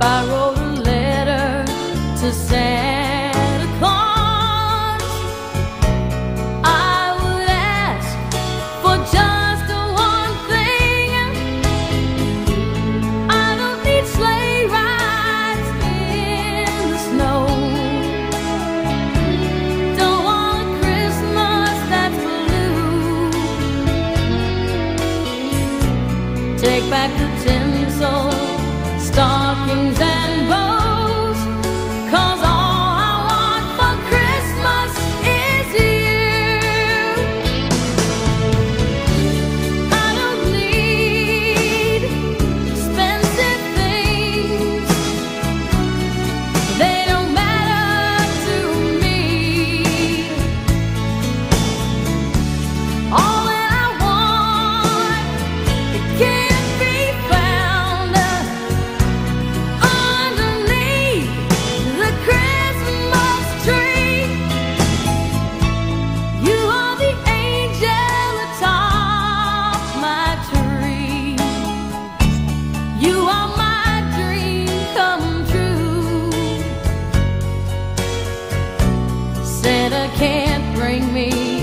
I wrote a letter to say. Bring me.